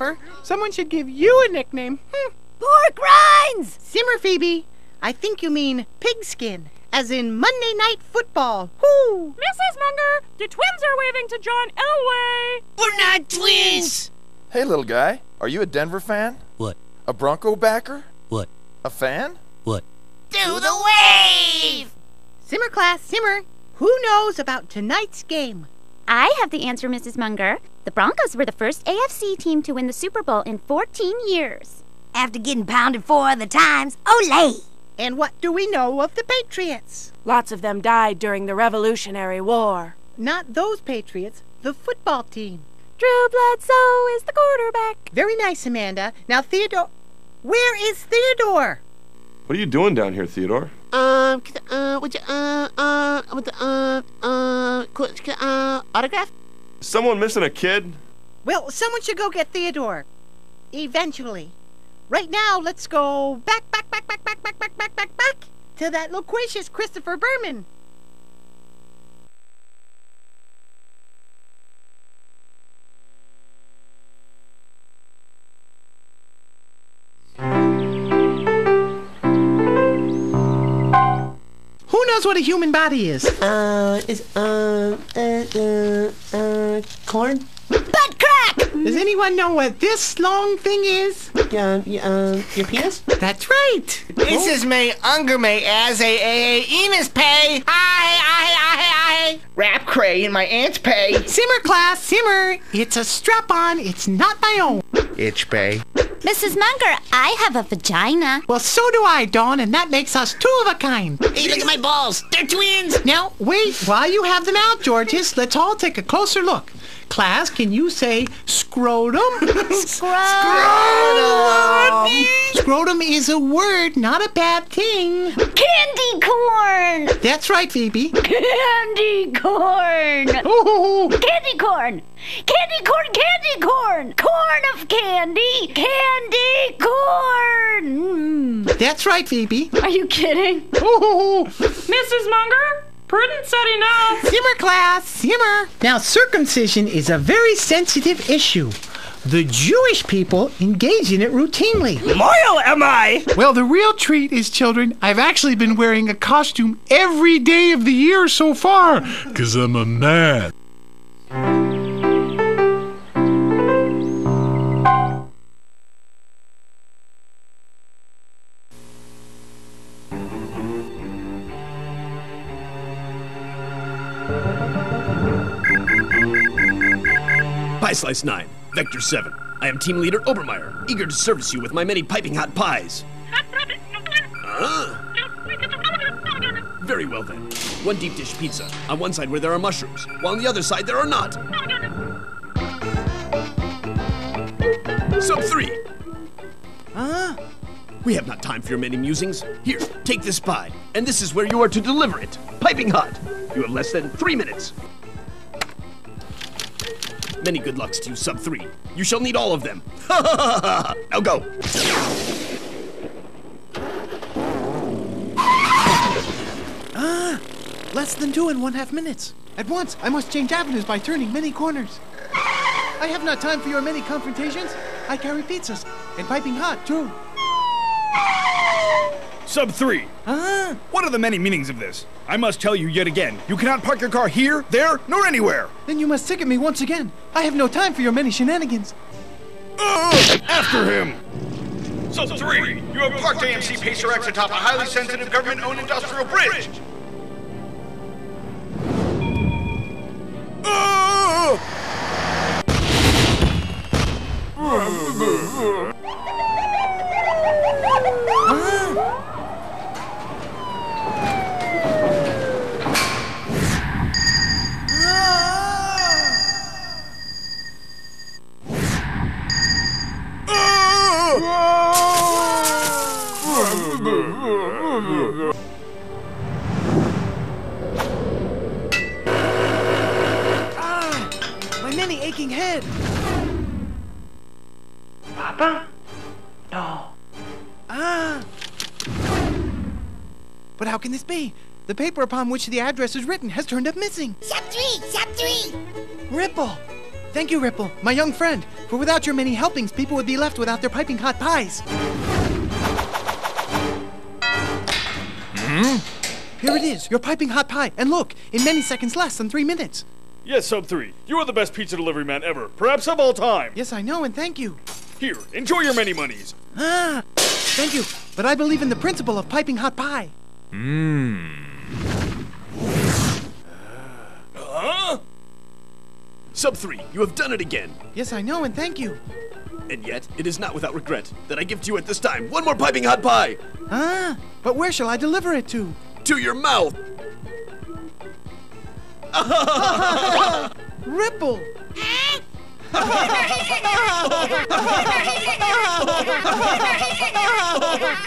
Christopher. Someone should give you a nickname. Hmm. Pork rinds! Simmer, Phoebe. I think you mean pigskin, as in Monday Night Football. Whoo! Mrs. Munger, the twins are waving to John Elway. We're not twins! Hey, little guy, are you a Denver fan? What? A Bronco backer? What? A fan? What? Do the wave! Simmer, class, simmer. Who knows about tonight's game? I have the answer, Mrs. Munger. The Broncos were the first AFC team to win the Super Bowl in 14 years. After getting pounded four other times, Olay! And what do we know of the Patriots? Lots of them died during the Revolutionary War. Not those Patriots, the football team. Drew Bledsoe is the quarterback. Very nice, Amanda. Now, Theodore. Where is Theodore? What are you doing down here, Theodore? Um, uh, would you, uh, uh, with the, uh, uh, uh, autograph? Someone missing a kid? Well, someone should go get Theodore. Eventually. Right now, let's go back, back, back, back, back, back, back, back, back, back to that loquacious Christopher Berman. Knows what a human body is? Uh, is, uh, uh, uh, uh, corn? Butt crack! Does anyone know what this long thing is? Yeah, yeah, uh, your penis? That's right. This is me, Unger me, as a, a, a Enos pay. Aye, aye, aye, aye. Rap cray in my aunt's pay. Simmer, class, simmer. It's a strap-on. It's not my own. Itch pay. Mrs. Munger, I have a vagina. Well, so do I, Dawn, and that makes us two of a kind. Hey, look at my balls! They're twins! Now, wait, while you have them out, Georges, let's all take a closer look. Class, can you say scrotum? Scrotum. scrotum is a word, not a bad thing. Candy corn. That's right, Phoebe. Candy corn. Ooh, Candy corn. Candy corn. Candy corn. Corn of candy. Candy corn. Mm. that's right, Phoebe. Are you kidding? Ooh, Mrs. Munger, Prudence said enough. simmer, class, simmer. Now, circumcision is a very sensitive issue. The Jewish people engage in it routinely. Loyal am I? Well, the real treat is, children, I've actually been wearing a costume every day of the year so far. Because I'm a man. Pie Slice 9, Vector 7. I am Team Leader Obermeyer, eager to service you with my many piping hot pies. Ah. Very well then. One deep dish pizza, on one side where there are mushrooms, while on the other side there are not. Sub 3. Ah. We have not time for your many musings. Here, take this pie, and this is where you are to deliver it. Piping hot. You have less than three minutes. Many good lucks to you, Sub 3. You shall need all of them. now go. Ah! Less than two and one half minutes. At once, I must change avenues by turning many corners. I have not time for your many confrontations. I carry pizzas and piping hot, too. Sub 3. Huh? What are the many meanings of this? I must tell you yet again. You cannot park your car here, there, nor anywhere. then you must ticket me once again. I have no time for your many shenanigans. Ugh! After him! Sub 3, you have parked AMC Pacer X atop a highly sensitive government-owned industrial bridge. Ugh! My many aching head. Papa? No. Ah. But how can this be? The paper upon which the address is written has turned up missing. Sub three, sub three. Ripple. Thank you, Ripple, my young friend. For without your many helpings, people would be left without their piping hot pies. Hmm? Here it is, your piping hot pie. And look, in many seconds less than three minutes. Yes, Sub 3. You are the best pizza delivery man ever, perhaps of all time. Yes, I know, and thank you. Here, enjoy your many monies. Ah, thank you. But I believe in the principle of piping hot pie. Mmm. Huh? Sub 3, you have done it again. Yes, I know, and thank you. And yet, it is not without regret that I give to you at this time one more piping hot pie! Ah, but where shall I deliver it to? To your mouth! Ripple!